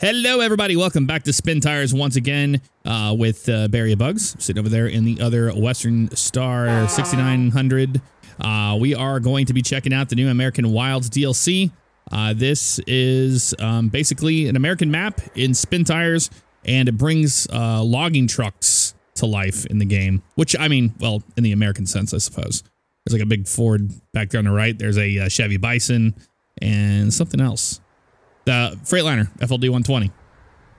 Hello, everybody. Welcome back to Spintires once again uh, with uh, Barry Bugs sitting over there in the other Western Star 6900. Uh, we are going to be checking out the new American Wilds DLC. Uh, this is um, basically an American map in Spintires, and it brings uh, logging trucks to life in the game. Which, I mean, well, in the American sense, I suppose. There's like a big Ford back there on the right. There's a uh, Chevy Bison and something else the Freightliner FLD 120.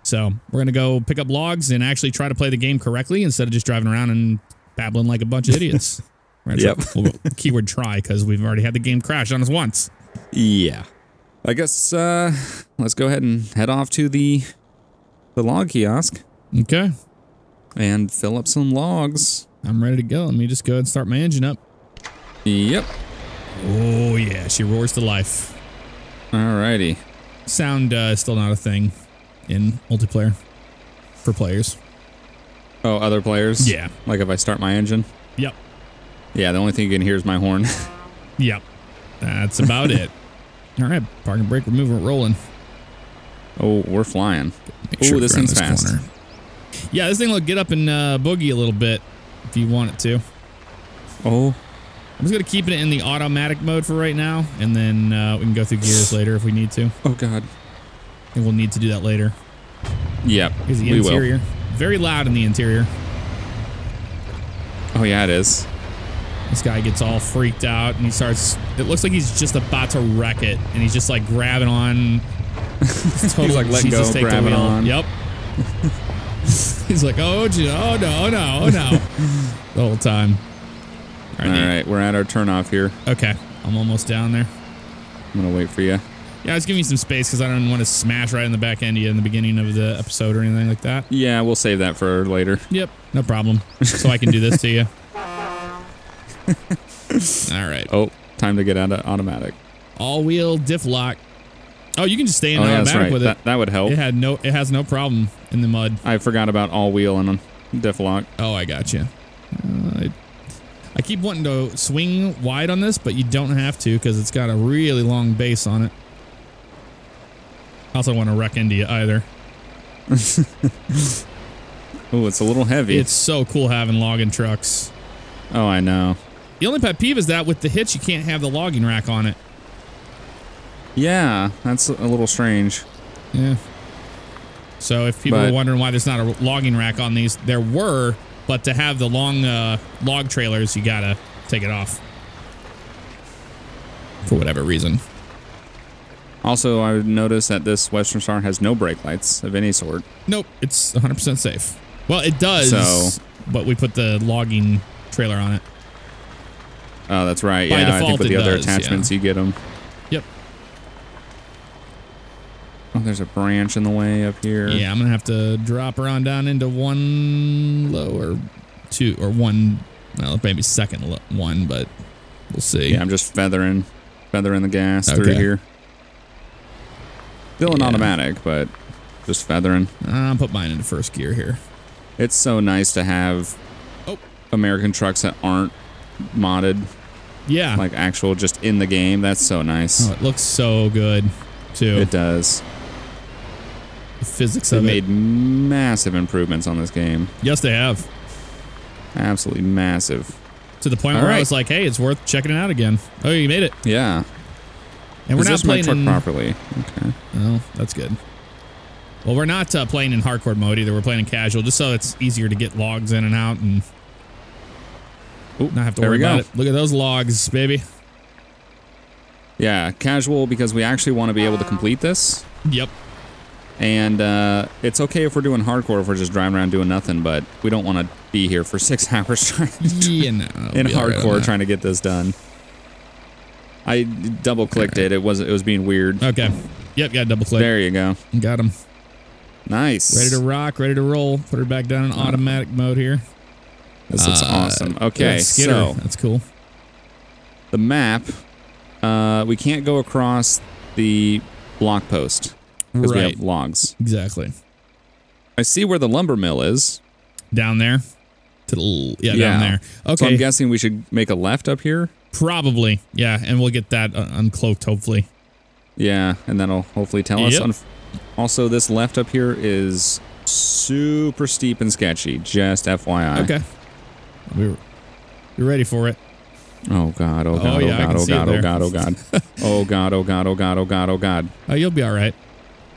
So we're gonna go pick up logs and actually try to play the game correctly instead of just driving around and babbling like a bunch of idiots. Right, Yep. So we'll keyword try because we've already had the game crash on us once. Yeah. I guess uh, let's go ahead and head off to the the log kiosk Okay, and fill up some logs. I'm ready to go. Let me just go ahead and start my engine up. Yep. Oh yeah, she roars to life. Alrighty. Sound uh, still not a thing in multiplayer for players. Oh, other players? Yeah. Like if I start my engine? Yep. Yeah, the only thing you can hear is my horn. Yep. That's about it. All right, parking brake, we're moving, rolling. oh, we're flying. Make sure Ooh, this thing's fast. corner. Yeah, this thing will get up and uh, boogie a little bit if you want it to. Oh, I'm just gonna keep it in the automatic mode for right now, and then uh, we can go through gears later if we need to. oh god. And we'll need to do that later. Yep. Here's the we interior. Very loud in the interior. Oh yeah, it is. This guy gets all freaked out and he starts. It looks like he's just about to wreck it, and he's just like grabbing on. Total like letting Jesus go, grabbing on. Yep. he's like, oh, gee, oh no, oh no, oh no, the whole time. All right, we're at our turnoff here. Okay, I'm almost down there. I'm gonna wait for you. Yeah, I was giving you some space because I don't want to smash right in the back end of you in the beginning of the episode or anything like that. Yeah, we'll save that for later. Yep, no problem. So I can do this to you. All right. Oh, time to get out of automatic. All wheel diff lock. Oh, you can just stay in oh yeah, automatic right. with it. That, that would help. It had no. It has no problem in the mud. I forgot about all wheel and diff lock. Oh, I got you. Uh, I, I keep wanting to swing wide on this, but you don't have to because it's got a really long base on it. I also want to wreck into you either. Oh, it's a little heavy. It's so cool having logging trucks. oh, I know. The only pet peeve is that with the hitch, you can't have the logging rack on it. Yeah, that's a little strange. Yeah. So if people But- are wondering why there's not a logging rack on these, there were, but to have the long uh, log trailers, you gotta take it off for whatever reason. Also, I would notice that this Western Star has no brake lights of any sort. Nope, it's 100% safe. Well, it does, So- but we put the logging trailer on it. Oh, that's right. By yeah, I think with the other does, attachments, you get them. Yep. Oh, there's a branch in the way up here. Yeah, I'm gonna have to drop her on down into one low or two or one, well, maybe second one, but we'll see. Yeah, I'm just feathering, feathering the gas through here. Still an Yeah. automatic, but just feathering. Uh, I'll put mine into first gear here. It's so nice to have Oh. American trucks that aren't modded, Yeah. like actual just in the game. That's so nice. Oh, it looks so good, too. It does. The physics They of made it. massive improvements on this game. Yes, they have. Absolutely massive. To the point All where I was like, hey, it's worth checking it out again. Oh, you made it. Yeah. And we're not playing in. properly? Okay. Oh, that's good. Well, we're not uh, playing in hardcore mode either. We're playing in casual, just so it's easier to get logs in and out and Ooh, not have to worry about it. Look at those logs, baby. Yeah, casual because we actually want to be able to complete this. Yep. And uh, it's okay if we're doing hardcore if we're just driving around doing nothing, but we don't want to be here for six hours trying Yeah, no. in we'll be all right on hardcore that. trying to get this done. I double clicked it. It was it was being weird. Okay. Yep, got double click. There you go. Got him. Nice. Ready to rock, ready to roll. Put her back down in automatic mode here. This looks Uh, awesome. Okay, so That's cool. the map, uh, we can't go across the block post because we Right. have logs. Exactly. I see where the lumber mill is. Down there. To the, yeah, Yeah. down there. So Okay. I'm guessing we should make a left up here. Probably. Yeah, and we'll get that uh, uncloaked hopefully. Yeah, and that'll hopefully tell us. Yep. Unf- Also, this left up here is super steep and sketchy. Just FYI. Okay. We're, you're ready for it. Oh god. Oh god. Oh, yeah, I can god. Oh see it god. Oh god. Oh god. Oh god. Oh god. Oh god. Oh god. Oh god. Oh, you'll be all right.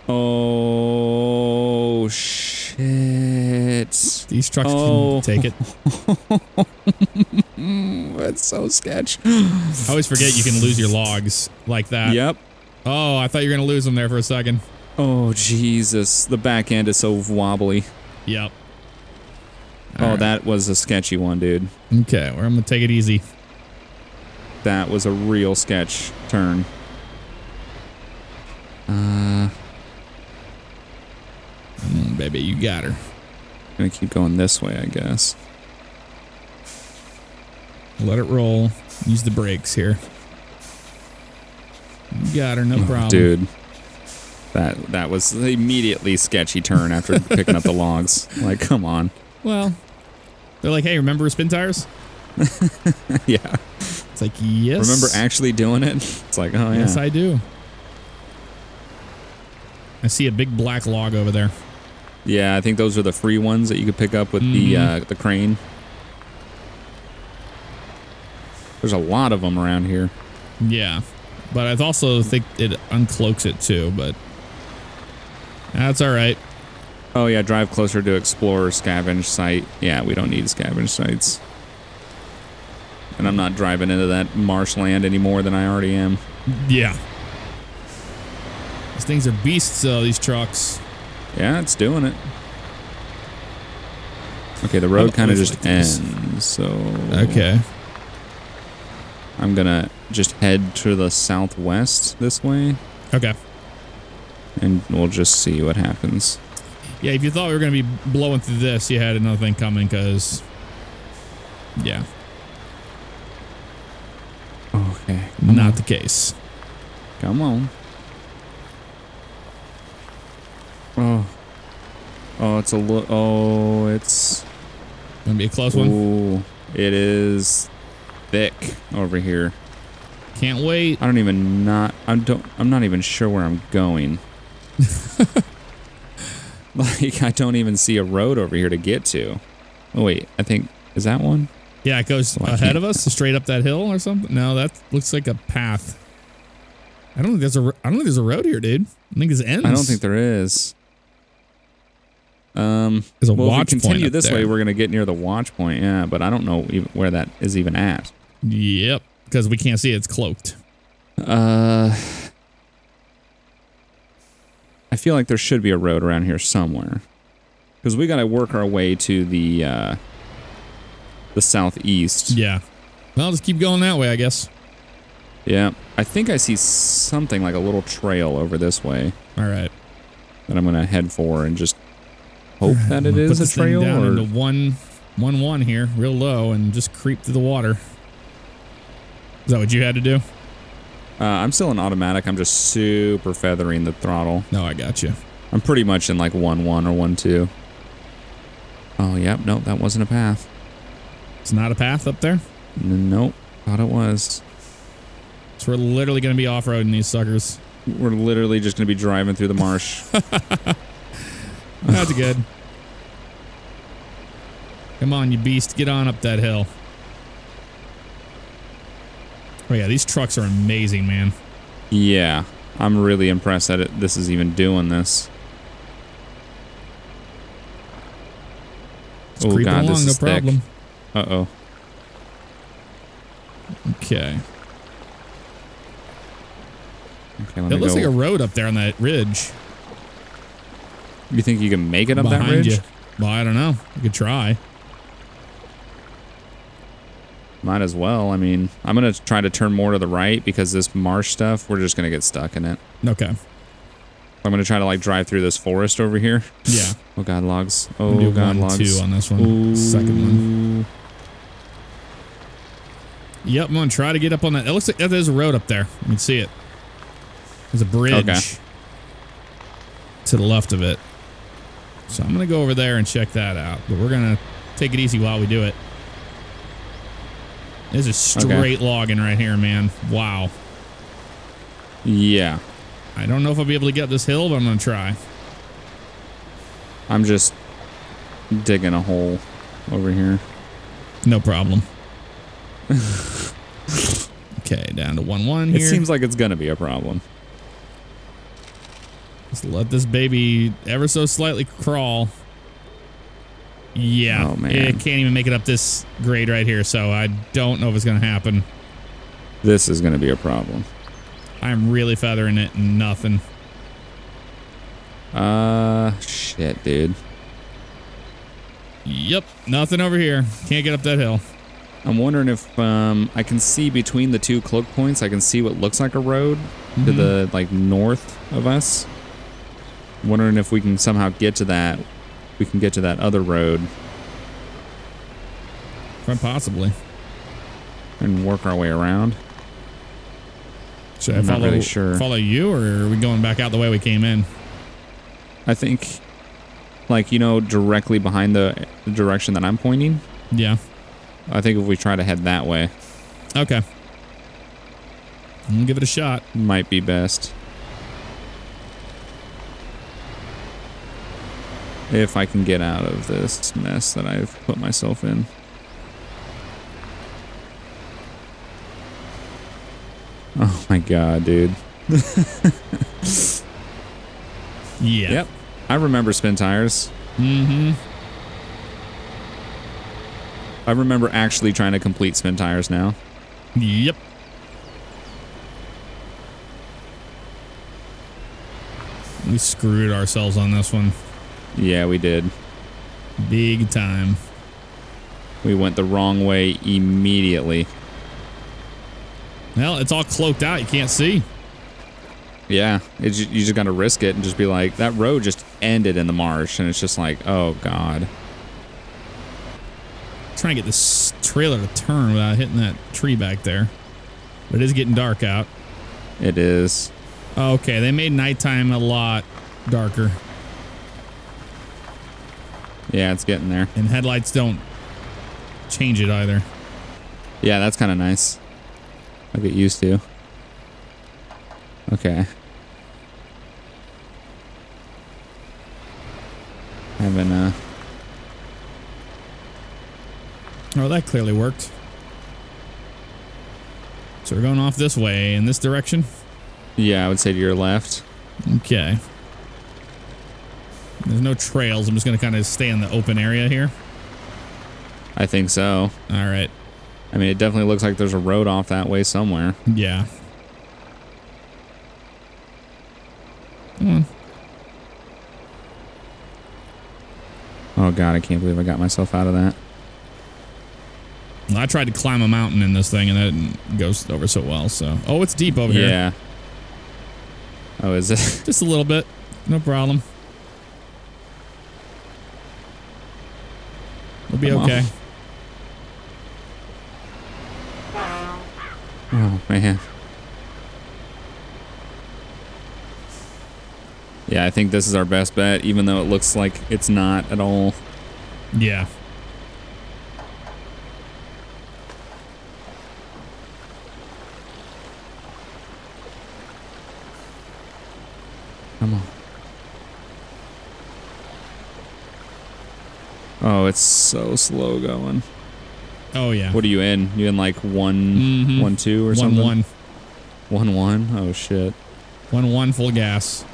Oh shit. These trucks Oh. can take it. That's so sketch. I always forget you can lose your logs like that. Yep. Oh, I thought you were going to lose them there for a second. Oh Jesus. The back end is so wobbly. Yep. Oh, All right. that was a sketchy one, dude. Okay, well, I'm going to take it easy. That was a real sketch turn. Uh, Mm, baby, you got her. gonna keep going this way, I guess. Let it roll. Use the brakes here. You got her, no Oh, problem. Dude, that that was the immediately sketchy turn after picking up the logs. Like, come on. Well, they're like, hey, remember spin tires? yeah. It's like, yes. Remember actually doing it? It's like, oh yeah. Yes, I do. I see a big black log over there. Yeah, I think those are the free ones that you could pick up with the Mhm. uh, the crane. There's a lot of them around here. Yeah. But I also think it uncloaks it too, but that's all right. Oh yeah, drive closer to explorer scavenge site. Yeah, we don't need scavenge sites. And I'm not driving into that marshland any more than I already am. Yeah. These things are beasts, though, these trucks. Yeah, it's doing it. Okay, the road kind of just like ends, so Okay. I'm gonna just head to the southwest this way, Okay. and we'll just see what happens. Yeah, if you thought we were going to be blowing through this, you had another thing coming because, yeah, Okay, not the case. come on. Oh, oh, it's a look. Oh, it's to be a close one. It is thick over here. Can't wait. I don't even not. I don't. I'm not even sure where I'm going. like I don't even see a road over here to get to. Oh wait, I think is that one? Yeah, it goes oh, I ahead of us, straight up that hill or something. No, that looks like a path. I don't think there's a. I don't think there's a road here, dude. I think this ends. I don't think there is. Um, There's a well, watch if we continue this way, we're gonna get near the watch point. Yeah, but I don't know even where that is even at. Yep, because we can't see it. It's cloaked. Uh, I feel like there should be a road around here somewhere, because we got to work our way to the uh, the southeast. Yeah. Well, just keep going that way, I guess. Yeah, I think I see something like a little trail over this way All right. that I'm gonna head for and just hope that it is a trail. down Or into one, one, one here, real low, and just creep through the water. Is that what you had to do? uh, I'm still in automatic. I'm just super feathering the throttle. No, I got you. I'm pretty much in like one one or one two. Oh yep, nope, that wasn't a path. It's not a path up there. Nope, thought it was. So we're literally going to be off-roading these suckers. We're literally just gonna be driving through the marsh. That's good. Come on, you beast. Get on up that hill. Oh, yeah. These trucks are amazing, man. yeah, I'm really impressed that it, this is even doing this. It's Oh, God, this along, no is thick. problem. Uh oh. Okay. Okay, It looks go. like a road up there on that ridge. You think you can make it up that ridge? you. Well, I don't know. You could try. Might as well. I mean, I'm gonna try to turn more to the right because this marsh stuff, we're just gonna get stuck in it. Okay. I'm gonna try to like drive through this forest over here. Yeah. Oh god, logs. Oh god, logs. two on this one. Ooh. Second one. Yep, I'm gonna try to get up on that. It looks like there's a road up there. You can see it. There's a bridge Okay. to the left of it. So I'm gonna go over there and check that out. But we're gonna take it easy while we do it. This is straight logging right here, man. Wow. Yeah. I don't know if I'll be able to get this hill, but I'm going to try. I'm just digging a hole over here. No problem. okay, down to 1 1 here. It seems like it's going to be a problem. Just let this baby ever so slightly crawl. Yeah, Oh, man. it can't even make it up this grade right here, so I don't know if it's going to happen. This is going to be a problem. I'm really feathering it and nothing. Uh, shit, dude. Yep, nothing over here. Can't get up that hill. I'm wondering if um, I can see between the two cloak points. I can see what looks like a road to Mhm. the like north of us. Wondering if we can somehow get to that. We can get to that other road Quite possibly. and work our way around. Should I I'm not really sure. follow you, or are we going back out the way we came in? I think, like you know, directly behind the the direction that I'm pointing. Yeah. I think if we try to head that way, Okay. I'm give it a shot. might be best. If I can get out of this mess that I've put myself in. Oh my god, dude. Yeah. Yep. I remember spin tires. Mm-hmm. I remember actually trying to complete spin tires now. Yep. We screwed ourselves on this one. Yeah, we did. Big time. We went the wrong way immediately. Well, it's all cloaked out. You can't see. Yeah, it's, you just got to risk it and just be like, that road just ended in the marsh, and it's just like, oh god. trying to get this trailer to turn without hitting that tree back there. But it is getting dark out. It is. Okay, they made nighttime a lot darker. Yeah, it's getting there. And headlights don't change it either. Yeah, that's kind of nice. I'll get used to. Okay. Having uh Oh, that clearly worked. So we're going off this way in this direction. yeah, I would say to your left. Okay. There's no trails. I'm just going to kind of stay in the open area here. I think so. All right. I mean, it definitely looks like there's a road off that way somewhere. Yeah. Come. Oh god, I can't believe I got myself out of that. I tried to climb a mountain in this thing and that didn't go over so well. So, oh, it's deep over here. Yeah. Oh, is it? Just a little bit. No problem. We'll be Come on. okay. Oh man. Yeah, I think this is our best bet, even though it looks like it's not at all. Yeah. Come on. Oh, it's so slow going. Oh yeah. What are you in? You in like one, Mhm. one, two, or one something? one One, one? Oh shit. one one full gas.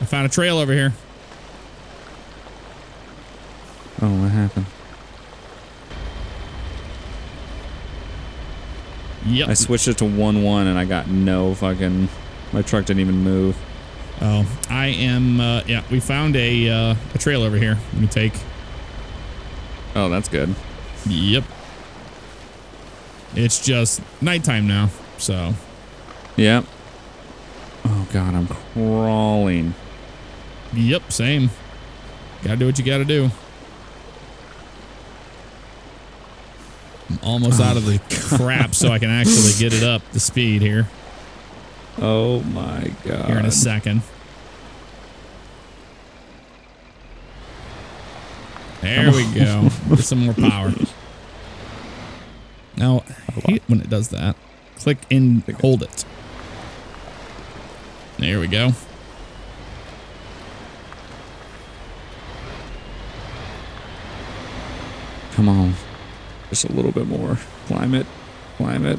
I found a trail over here. Oh, what happened? Yep. I switched it to one, one, and I got no fucking. My truck didn't even move. Oh, I am. Uh, yeah, we found a uh, a trail over here. Let me take. Oh, that's good. Yep. It's just nighttime now, so Yep. Oh god, I'm crawling. yep, same. Gotta do what you gotta do. I'm almost out of the crap, so I can actually get it up to speed here. Oh my god. Here in a second. There we go. Some more power. Now, I hate when it does that. Click and hold it. There we go. Come on. Just a little bit more. Climb it. Climb it.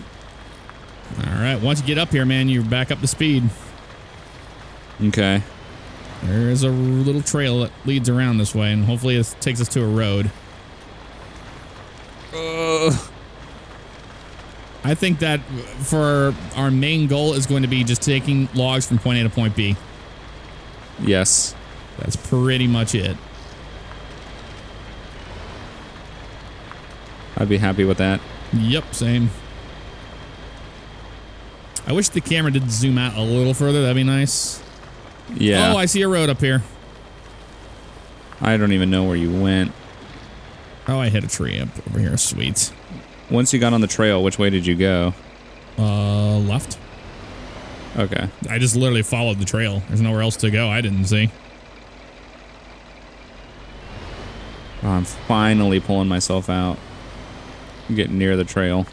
All right. Once you get up here, man, you're back up to speed. Okay. There is a little trail that leads around this way, and hopefully it takes us to a road. Ugh. I think that for our main goal is going to be just taking logs from point A to point B. Yes. That's pretty much it. I'd be happy with that. Yep, same. I wish the camera did zoom out a little further. That'd be nice. Yeah. Oh, I see a road up here. I don't even know where you went. Oh, I hit a tree up over here. Sweet. Once you got on the trail, which way did you go? Uh, left. Okay. I just literally followed the trail. There's nowhere else to go. I didn't see. Oh, I'm finally pulling myself out. I'm getting near the trail.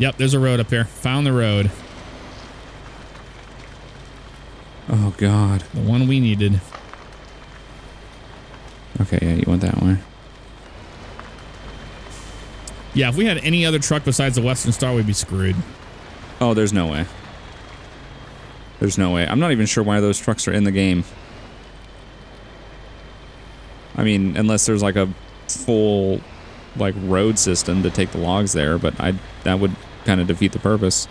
Yep, there's a road up here. Found the road. Oh God. The one we needed. Okay, yeah, you went that way. Yeah, if we had any other truck besides the Western Star, we'd be screwed. Oh, there's no way. There's no way. I'm not even sure why those trucks are in the game. I mean, unless there's like a full like road system to take the logs there, but I that would kind of defeat the purpose.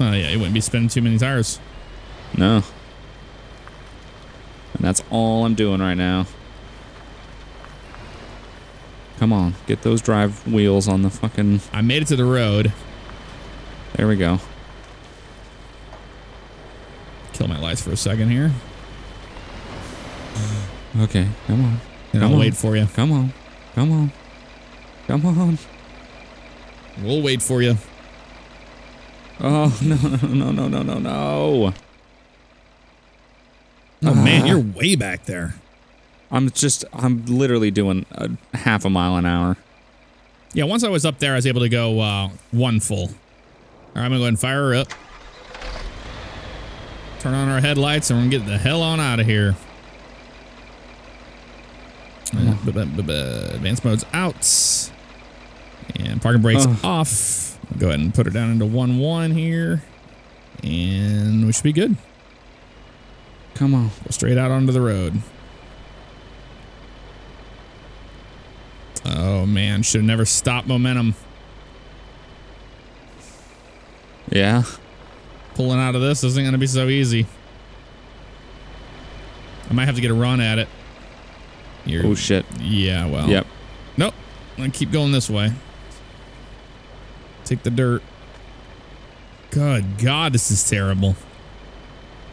Oh, yeah, you wouldn't be spinning too many tires. No. And that's all I'm doing right now. Come on, get those drive wheels on the fucking. I made it to the road. There we go. Kill my lights for a second here. Okay, come on, And Come I'll on. wait for you. come on, come on, come on. We'll wait for you. Oh no no no no no no! Oh, man, you're way back there. I'm just I'm literally doing a half a mile an hour. Yeah, once I was up there, I was able to go uh, one full. All right, I'm going to go ahead and fire her up. Turn on our headlights and we're going to get the hell on out of here. Uh, Advanced mode's out. And parking brakes Ugh. off. Go ahead and put her down into 1-1 here. And we should be good. Come on. Go straight out onto the road. Oh man, should have never stopped momentum. Yeah. Pulling out of this isn't going to be so easy. I might have to get a run at it. You're, Oh shit. yeah, well. Yep. Nope. I'm going to keep going this way. Take the dirt. Good God, this is terrible.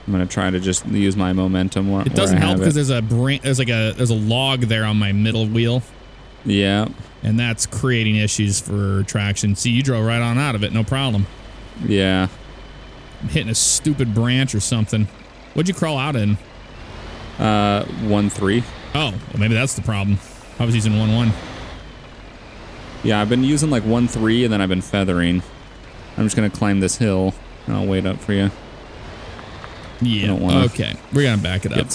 I'm gonna try to just use my momentum. Where, It doesn't help because there's a brain, there's like a there's a log there on my middle wheel, Yeah. and that's creating issues for traction. See, you drove right on out of it, no problem. Yeah. I'm hitting a stupid branch or something. What'd you crawl out in? Uh, one three. Oh, well, maybe that's the problem. I was using one one. Yeah, I've been using like one three, and then I've been feathering. I'm just gonna climb this hill. and I'll wait up for you. Yeah. Okay, we're gonna back it up.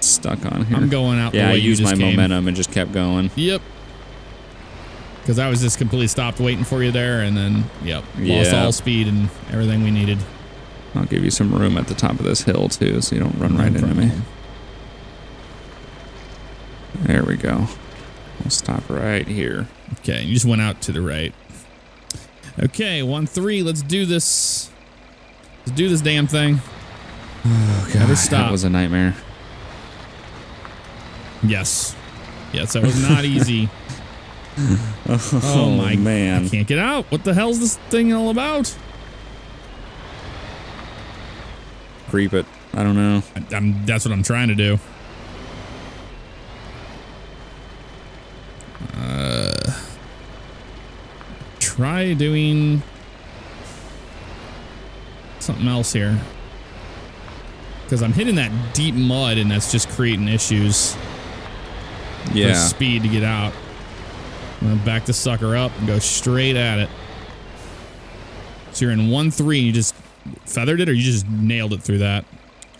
Stuck on here. I'm going out. Yeah, I used my came. momentum and just kept going. Yep. Because I was just completely stopped waiting for you there, and then yep, lost Yeah. all speed and everything we needed. I'll give you some room at the top of this hill too, so you don't run right into me. There we go. I'll stop right here. Okay, you just went out to the right. Okay, one three. Let's do this. Let's do this damn thing. Oh Never stop. That was a nightmare. Yes. Yes, that was not easy. Oh, oh my man. I can't get out. What the hell's this thing all about? Creep it. I don't know. I, I'm, that's what I'm trying to do. Try doing something else here. Because I'm hitting that deep mud and that's just creating issues Yeah. speed to get out. I'm gonna back the sucker up and go straight at it. So you're in one three, and you just feathered it or you just nailed it through that?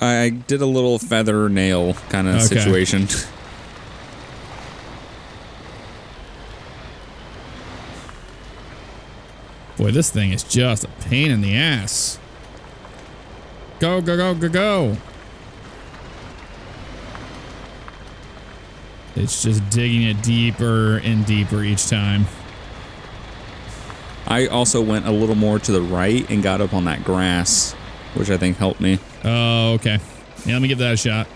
I did a little feather nail kind of Okay. situation. Boy, this thing is just a pain in the ass. Go, go, go, go, go. It's just digging it deeper and deeper each time. I also went a little more to the right and got up on that grass, which I think helped me. Oh, okay. Yeah, let me give that a shot.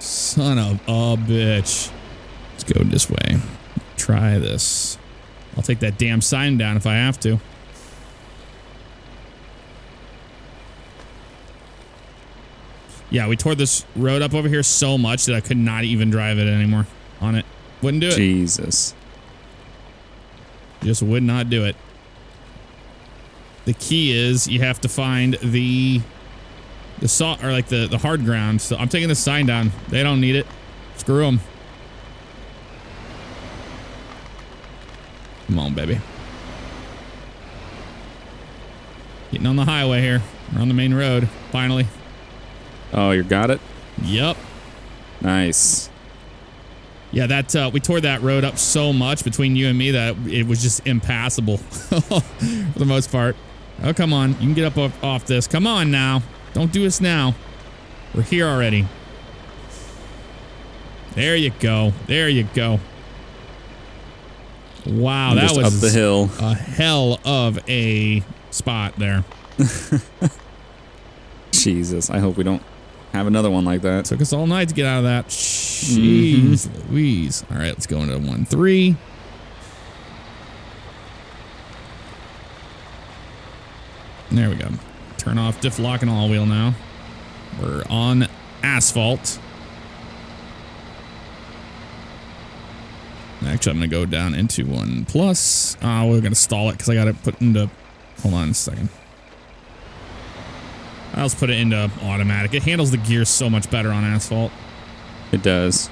Son of a bitch. Let's go this way. Try this. I'll take that damn sign down if I have to. Yeah, we tore this road up over here so much that I could not even drive it anymore on it. Wouldn't do it. Jesus. Just would not do it. The key is you have to find the the saw or like the the hard ground. So I'm taking the sign down. They don't need it. Screw them. Come on, baby. Getting on the highway here. We're on the main road. Finally. Oh, you got it? Yep. Nice. Yeah, that uh, we tore that road up so much between you and me that it was just impassable for the most part. Oh, come on. You can get up off, off this. Come on now. Don't do this now. We're here already. There you go. There you go. Wow, that was up the hill. a hell of a spot there. Jesus. I hope we don't have another one like that. Took us all night to get out of that. Mm-hmm. Jeez Louise. All right, let's go into 1 3. There we go. Turn off diff lock and all wheel now. We're on asphalt. Actually, I'm going to go down into 1 plus. Uh, we're going to stall it because I got to put into. Hold on a second. I'll just put it into automatic. It handles the gears so much better on asphalt. It does.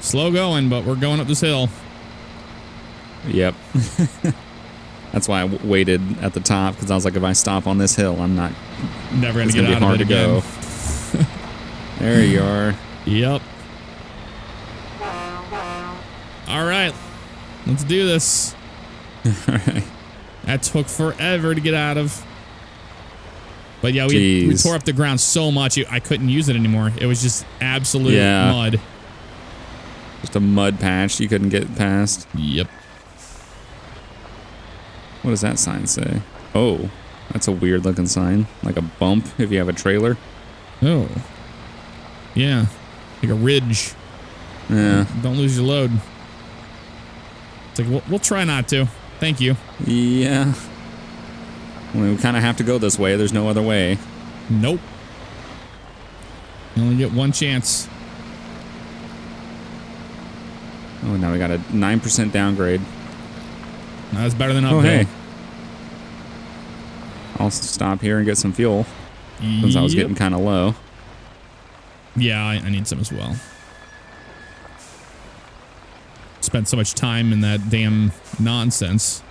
Slow going, but we're going up this hill. Yep. That's why I waited at the top because I was like, if I stop on this hill, I'm not. Never gonna It's get gonna be out hard of to it go. There you are. Yep. All right, let's do this. All right. That took forever to get out of. But yeah, we, we tore up the ground so much I couldn't use it anymore. It was just absolute Yeah. mud. Just a mud patch you couldn't get past. Yep. What does that sign say? Oh, that's a weird looking sign. Like a bump if you have a trailer. Oh. Yeah. Like a ridge. Yeah. Don't lose your load. It's like, we'll, we'll try not to. Thank you. Yeah. I mean, we kind of have to go this way. There's no other way. Nope. You only get one chance. Oh, now we got a 9% downgrade. That's better than Oh, hey. I'll stop here and get some fuel since I was getting kind of low. Yeah, I, I need some as well. Spent so much time in that damn nonsense.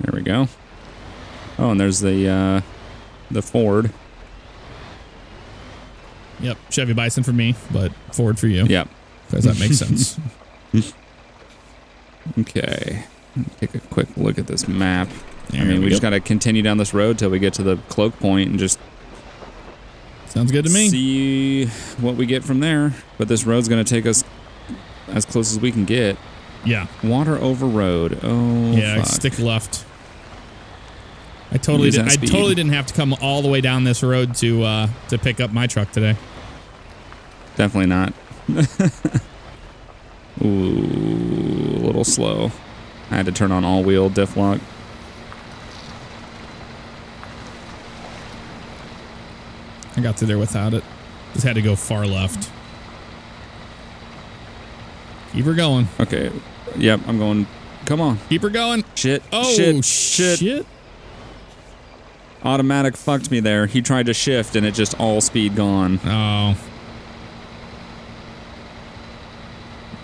There we go. Oh, and there's the uh, the Ford. Yep, Chevy Bison for me, but Ford for you. Yep. because that makes sense. Okay. Take a quick look at this map. There I mean, we, we just go. got to continue down this road till we get to the cloak point and just Sounds good to me. see what we get from there. But this road's going to take us as close as we can get. Yeah, Water over road. Oh, yeah. fuck. Stick left. I totally did. I totally didn't have to come all the way down this road to uh, to pick up my truck today. Definitely not. Ooh, a little slow. I had to turn on all-wheel diff lock. I got through there without it. Just had to go far left. Keep her going. Okay. Yep, I'm going. Come on. Keep her going. Shit. Oh shit. shit! Shit. Automatic fucked me there. He tried to shift and it just all speed gone. Oh.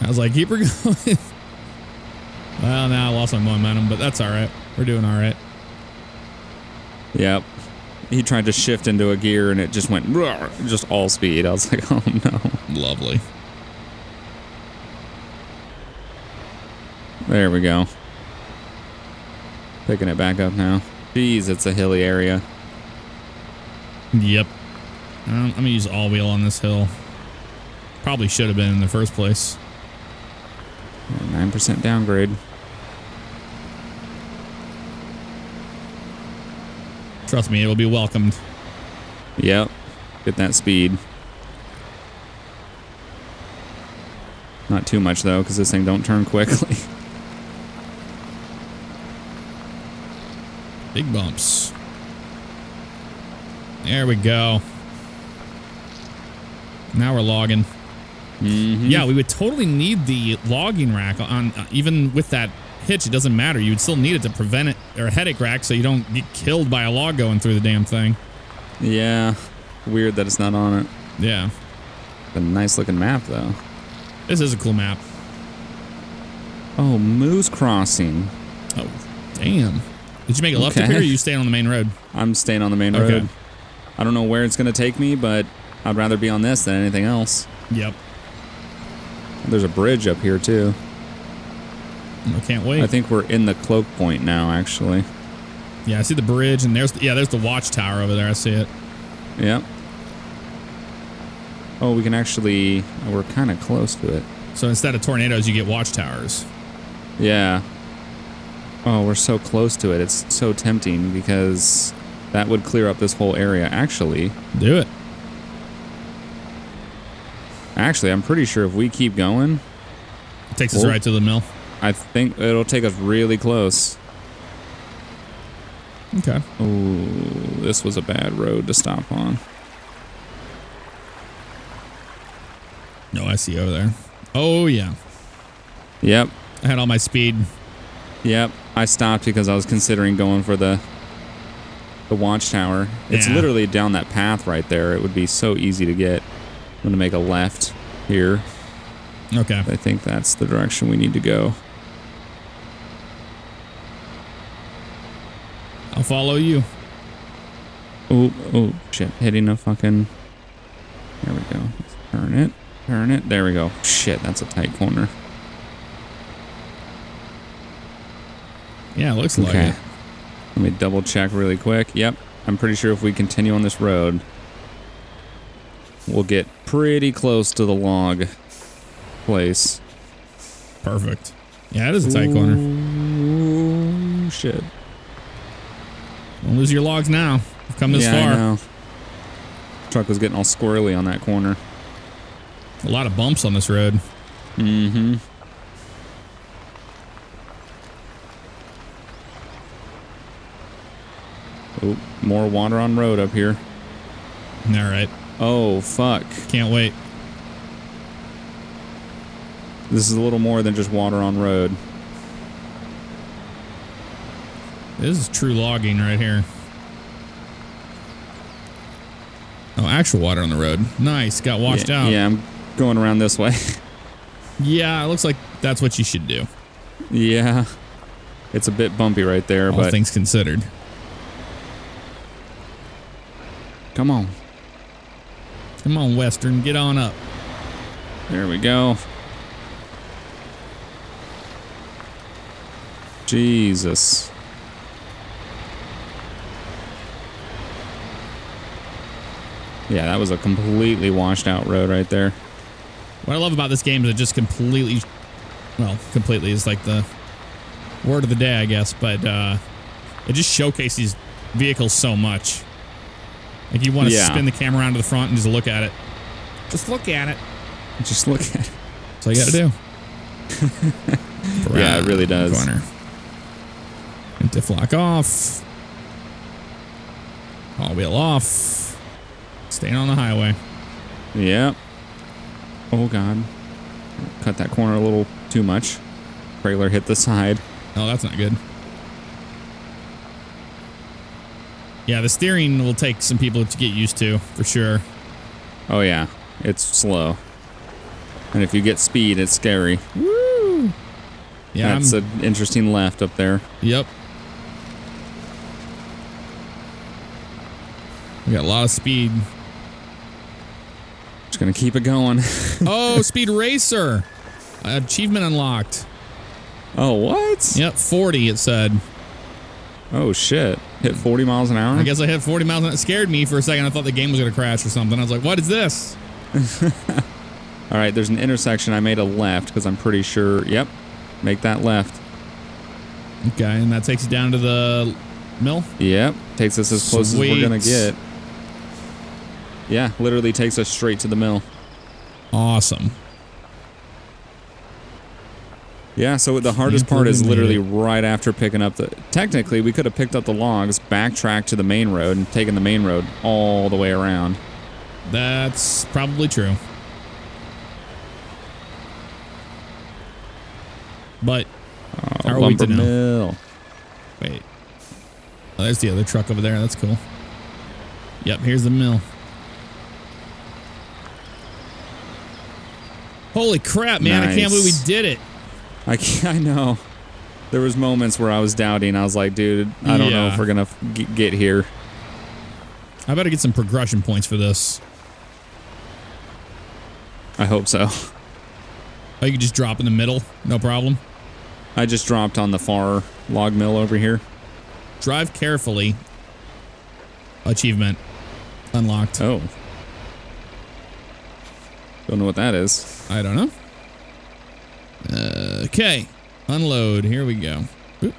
I was like, keep her going. well, now I lost my momentum, but that's all right. We're doing all right. Yep. He tried to shift into a gear and it just went just all speed. I was like, oh no. Lovely. There we go. Picking it back up now. Jeez, it's a hilly area. Yep. Um, I'm gonna use all wheel on this hill. Probably should have been in the first place. 9% downgrade. Trust me, it will be welcomed. Yep. Get that speed. Not too much though, because this thing don't turn quickly. Big bumps. There we go. Now we're logging. Mhm. Yeah, we would totally need the logging rack on uh, even with that hitch. It doesn't matter. You would still need it to prevent it or a headache rack so you don't get killed by a log going through the damn thing. Yeah. Weird that it's not on it. Yeah, A nice looking map though. this is a cool map. Oh, Moose Crossing. Oh, damn. Did you make a left up here or you staying on the main road? I'm staying on the main Okay. road. I don't know where it's gonna take me, but I'd rather be on this than anything else. Yep. There's a bridge up here too. I can't wait. I think we're in the cloak point now, actually. yeah, I see the bridge and there's yeah, there's the watchtower over there. I see it. Yep. Oh, we can actually. We're kind of close to it. So instead of tornadoes, you get watchtowers. Yeah. Oh, we're so close to it. It's so tempting because that would clear up this whole area. Actually, Do it. actually, I'm pretty sure if we keep going, It takes us right to the mill. I think it'll take us really close. Okay. Oh, this was a bad road to stop on. No, I see over there. Oh yeah, Yep. I had all my speed. Yep. I stopped because I was considering going for the the watchtower. It's Yeah. literally down that path right there. It would be so easy to get. I'm gonna make a left here. Okay. I think that's the direction we need to go. I'll follow you. Oh, oh, shit. Hitting a fucking. There we go. Let's turn it. Turn it. There we go. Shit, that's a tight corner. Yeah, it looks like Okay. it. Let me double check really quick. Yep. I'm pretty sure if we continue on this road, we'll get pretty close to the log place. Perfect. Yeah, it is a tight corner. Ooh, shit. Don't lose your logs now. We've come this yeah, I far. know. Truck was getting all squirrely on that corner. A lot of bumps on this road. Mm-hmm. Oh, more water on road up here. All right. Oh, fuck. Can't wait. This is a little more than just water on road. This is true logging right here. Oh, actual water on the road. Nice. Got washed yeah, out. Yeah, I'm going around this way. Yeah, it looks like that's what you should do. yeah. It's a bit bumpy right there, All but things considered. Come on. Come on, Western. Get on up. There we go. Jesus. Yeah, that was a completely washed out road right there. What I love about this game is it just completely, well, completely is like the word of the day, I guess, but uh, it just showcases vehicles so much. Like you want to Yeah. spin the camera around to the front and just look at it. Just look at it. Just look at it. That's all you got to do. Yeah, it really does. Corner. And diff lock off. All wheel off. Staying on the highway. Yep. Oh, God. Cut that corner a little too much. Trailer hit the side. Oh, that's not good. Yeah, the steering will take some people to get used to, for sure. Oh, yeah. It's slow. And if you get speed, it's scary. Woo! Yeah, That's I'm... an interesting left up there. Yep. We got a lot of speed. Just gonna keep it going. oh, Speed Racer! Achievement unlocked. Oh, what? Yep, 40 it said. Oh, shit. Hit 40 miles an hour. I guess I hit 40 miles. and It scared me for a second. I thought the game was going to crash or something. I was like, what is this? All right, there's an intersection. I made a left because I'm pretty sure. Yep, make that left. Okay, and that takes you down to the mill. Yep, takes us as close as we're gonna get. Yeah, literally takes us straight to the mill. Awesome. Yeah, so the hardest part is literally right after picking up the. Technically, we could have picked up the logs, backtracked to the main road, and taken the main road all the way around. That's probably true. But Oh, How are we to know? mill. wait. Oh, there's the other truck over there. That's cool. Yep, here's the mill. Holy crap, man. I can't believe we did it. I I know. There was moments where I was doubting. I was like, dude, I don't know if we're gonna f- g- get here. I better get some progression points for this. I hope so. Oh, you can just drop in the middle. No problem. I just dropped on the far log mill over here. Drive carefully. Achievement unlocked. Oh. Don't know what that is. I don't know. Uh, okay. Unload. Here we go. Oop.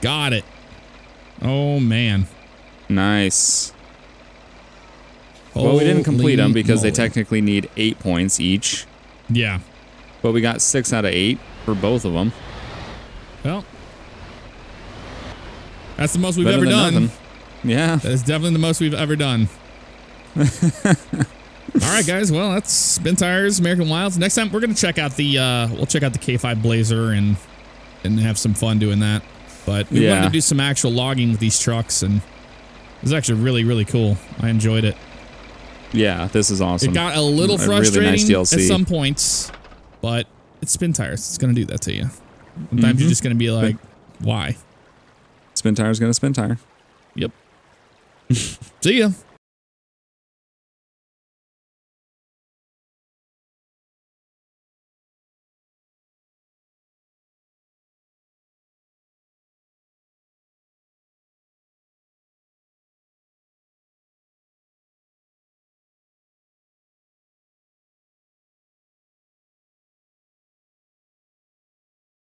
Got it. Oh, man. Nice. Well, we didn't complete them Holy because they technically need eight points each, Yeah. but we got six out of eight for both of them. Well. That's the most we've Better ever done. nothing. Yeah. That is definitely the most we've ever done. All right, guys. Well, that's Spintires, American Wilds. Next time we're gonna check out the uh we'll check out the K5 Blazer and and have some fun doing that. But we wanted to do some actual logging with these trucks and it was actually really, really cool. I enjoyed it. Yeah, this is awesome. It got a little A really nice frustrating at some points, but it's Spintires. It's gonna do that to you. Sometimes Mhm. you're just gonna be like, why? spin tire's gonna spin tire. Yep. See ya.